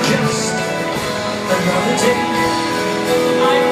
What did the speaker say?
Just another day.